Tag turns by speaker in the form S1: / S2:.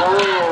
S1: Oh.